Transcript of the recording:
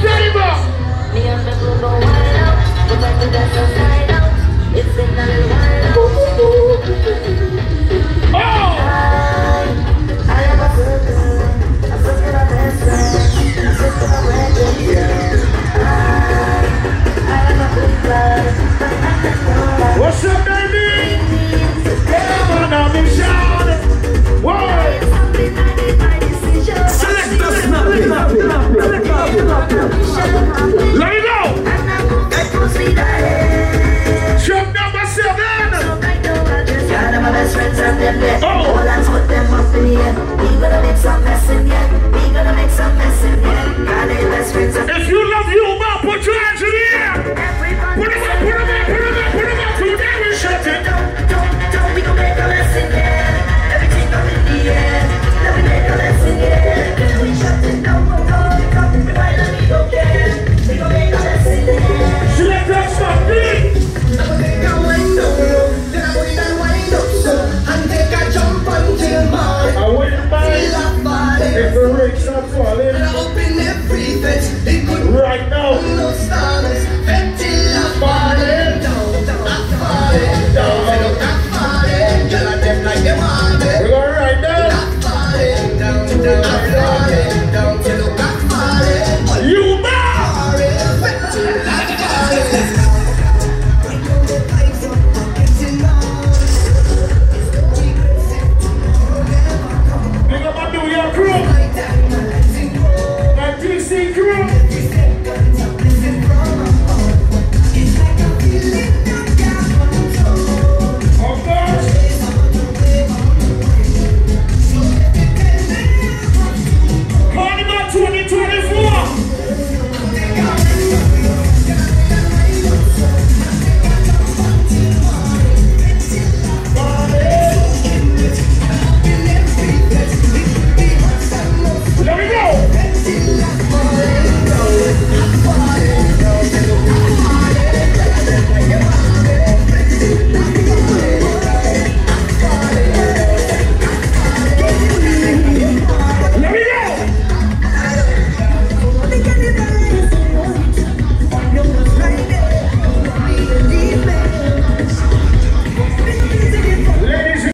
terrible. Me and the blue don't want to know. We're back to that society.